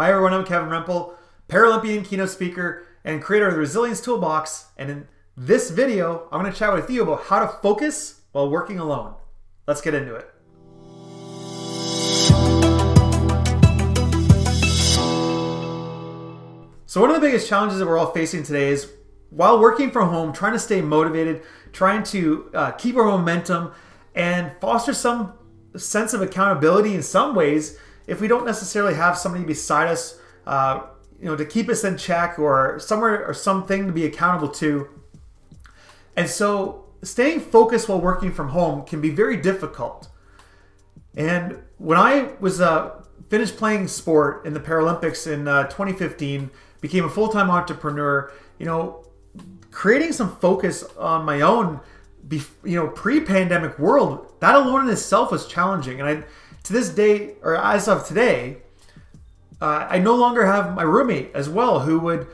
Hi everyone, I'm Kevin Rempel, Paralympian keynote speaker and creator of the Resilience Toolbox. And in this video, I'm going to chat with you about how to focus while working alone. Let's get into it. So one of the biggest challenges that we're all facing today is while working from home, trying to stay motivated, trying to uh, keep our momentum, and foster some sense of accountability in some ways if we don't necessarily have somebody beside us, uh, you know, to keep us in check or somewhere or something to be accountable to. And so staying focused while working from home can be very difficult. And when I was uh, finished playing sport in the Paralympics in uh, 2015, became a full-time entrepreneur, you know, creating some focus on my own, you know, pre-pandemic world, that alone in itself was challenging. And I to this day, or as of today, uh, I no longer have my roommate as well, who would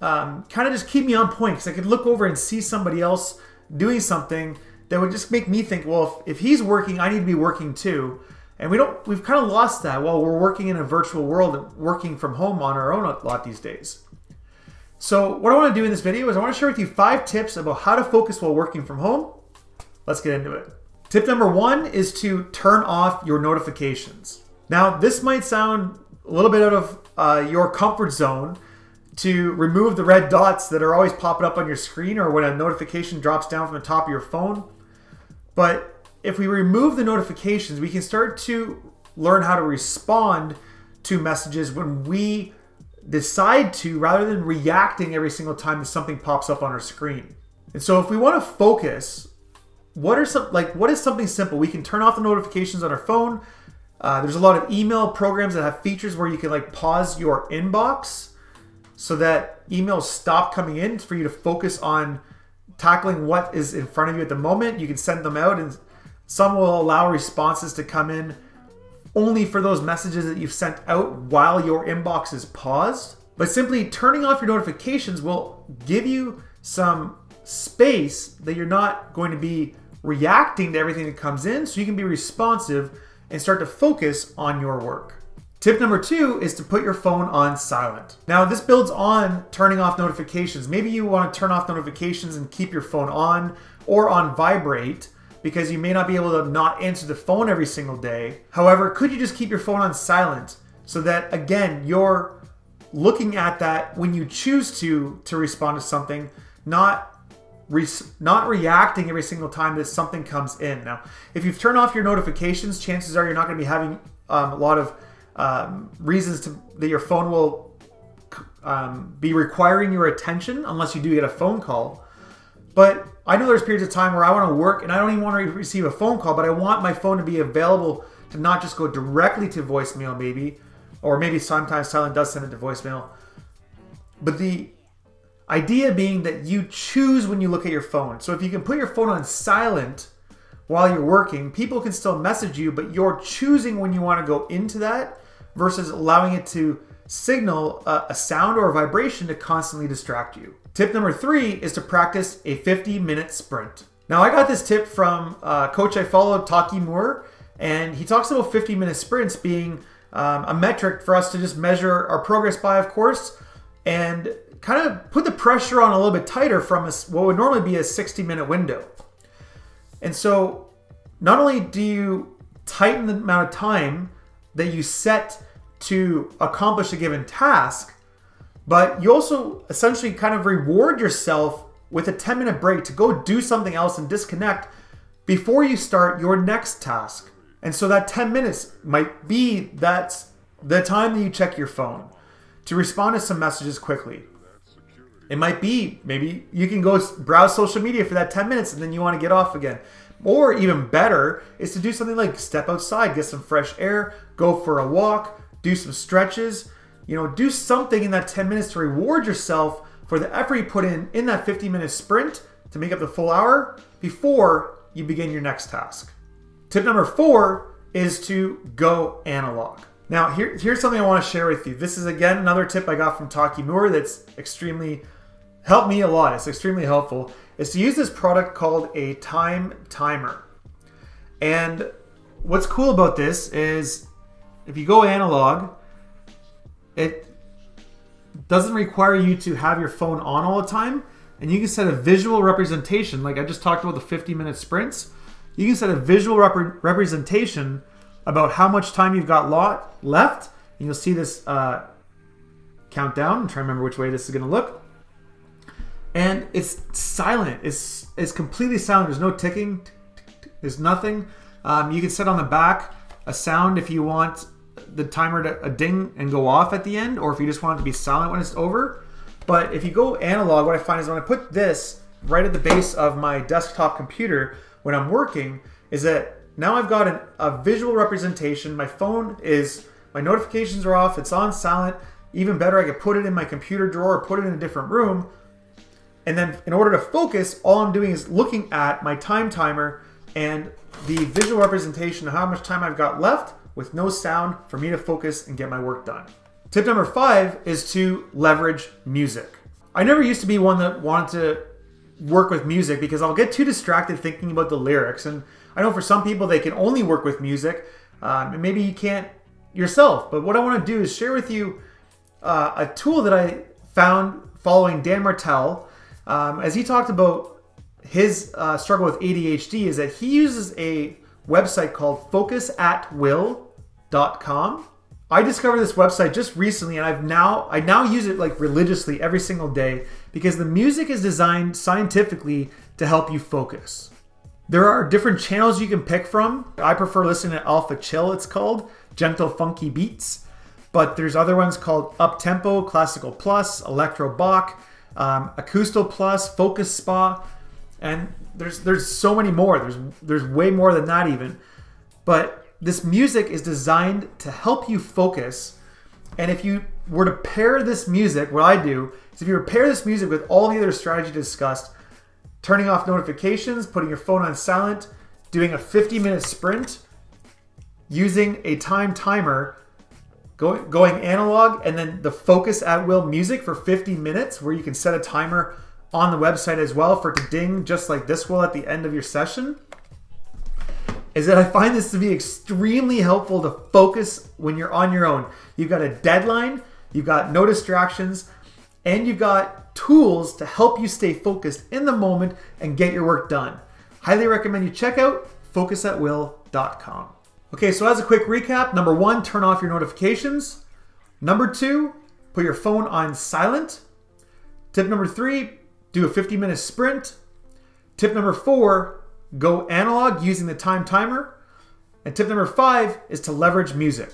um, kind of just keep me on point because I could look over and see somebody else doing something that would just make me think, well, if, if he's working, I need to be working too. And we don't, we've kind of lost that while we're working in a virtual world, working from home on our own a lot these days. So what I want to do in this video is I want to share with you five tips about how to focus while working from home. Let's get into it. Tip number one is to turn off your notifications. Now, this might sound a little bit out of uh, your comfort zone to remove the red dots that are always popping up on your screen or when a notification drops down from the top of your phone. But if we remove the notifications, we can start to learn how to respond to messages when we decide to rather than reacting every single time that something pops up on our screen. And so if we want to focus what are some like what is something simple? We can turn off the notifications on our phone. Uh, there's a lot of email programs that have features where you can like pause your inbox so that emails stop coming in for you to focus on tackling what is in front of you at the moment. You can send them out, and some will allow responses to come in only for those messages that you've sent out while your inbox is paused. But simply turning off your notifications will give you some space that you're not going to be reacting to everything that comes in so you can be responsive and start to focus on your work. Tip number two is to put your phone on silent. Now, this builds on turning off notifications. Maybe you want to turn off notifications and keep your phone on or on vibrate because you may not be able to not answer the phone every single day. However, could you just keep your phone on silent so that again, you're looking at that when you choose to to respond to something, not re- not reacting every single time that something comes in. Now, if you've turned off your notifications, chances are you're not going to be having um, a lot of um, reasons to that your phone will um, be requiring your attention unless you do get a phone call. But I know there's periods of time where I want to work and I don't even want to receive a phone call, but I want my phone to be available to not just go directly to voicemail, maybe, or maybe sometimes silent does send it to voicemail. But the Idea being that you choose when you look at your phone. So if you can put your phone on silent while you're working, people can still message you, but you're choosing when you want to go into that versus allowing it to signal a, sound or a vibration to constantly distract you. Tip number three is to practice a 50 minute sprint. Now, I got this tip from a coach I followed, Taki Moore, and he talks about 50 minute sprints being um, a metric for us to just measure our progress by, of course, and kind of put the pressure on a little bit tighter from a, what would normally be a 60 minute window. And so not only do you tighten the amount of time that you set to accomplish a given task, but you also essentially kind of reward yourself with a 10 minute break to go do something else and disconnect before you start your next task. And so that 10 minutes might be that's the time that you check your phone to respond to some messages quickly it might be maybe you can go browse social media for that 10 minutes and then you want to get off again. Or even better is to do something like step outside, get some fresh air, go for a walk, do some stretches, you know, do something in that 10 minutes to reward yourself for the effort you put in in that 50 minute sprint to make up the full hour before you begin your next task. Tip number four is to go analog. Now, here, here's something I want to share with you. This is again another tip I got from Taki Moore that's extremely helped me a lot. It's extremely helpful. Is to use this product called a time timer. And what's cool about this is if you go analog, it doesn't require you to have your phone on all the time. And you can set a visual representation, like I just talked about the 50 minute sprints. You can set a visual rep- representation about how much time you've got lot left. And you'll see this uh, countdown. I'm trying to remember which way this is going to look. And it's silent. It's, it's completely silent. There's no ticking. There's nothing. Um, you can set on the back a sound if you want the timer to a ding and go off at the end, or if you just want it to be silent when it's over. But if you go analog, what I find is when I put this right at the base of my desktop computer when I'm working, is that now I've got an, a visual representation. My phone is, my notifications are off, it's on silent. Even better, I could put it in my computer drawer or put it in a different room. And then in order to focus, all I'm doing is looking at my time timer and the visual representation of how much time I've got left with no sound for me to focus and get my work done. Tip number five is to leverage music. I never used to be one that wanted to work with music because I'll get too distracted thinking about the lyrics. And I know for some people they can only work with music, um, and maybe you can't yourself. But what I want to do is share with you uh, a tool that I found following Dan Martell um, as he talked about his uh, struggle with ADHD. Is that he uses a website called focusatwill.com. I discovered this website just recently and I've now I now use it like religiously every single day because the music is designed scientifically to help you focus. There are different channels you can pick from. I prefer listening to Alpha Chill, it's called, gentle funky beats. But there's other ones called Up Tempo, Classical Plus, Electro Bach, um, Acousto Plus, Focus Spa, and there's there's so many more. There's there's way more than that even. But this music is designed to help you focus. And if you were to pair this music, what I do is if you pair this music with all the other strategy discussed, turning off notifications, putting your phone on silent, doing a 50 minute sprint, using a time timer, going, going analog, and then the focus at will music for 50 minutes where you can set a timer on the website as well for it to ding just like this will at the end of your session is that I find this to be extremely helpful to focus when you're on your own. You've got a deadline, you've got no distractions, and you've got tools to help you stay focused in the moment and get your work done. Highly recommend you check out focusatwill.com. Okay, so as a quick recap, number one, turn off your notifications. Number two, put your phone on silent. Tip number three, do a 50 minute sprint. Tip number four, go analog using the time timer. And tip number five is to leverage music.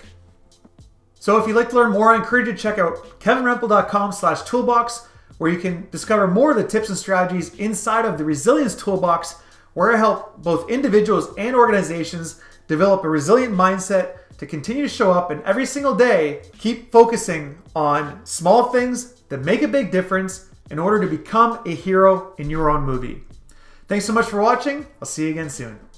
So if you'd like to learn more, I encourage you to check out kevinrempel.com slash toolbox, where you can discover more of the tips and strategies inside of the Resilience Toolbox, where I help both individuals and organizations develop a resilient mindset to continue to show up and every single day keep focusing on small things that make a big difference in order to become a hero in your own movie. Thanks so much for watching. I'll see you again soon.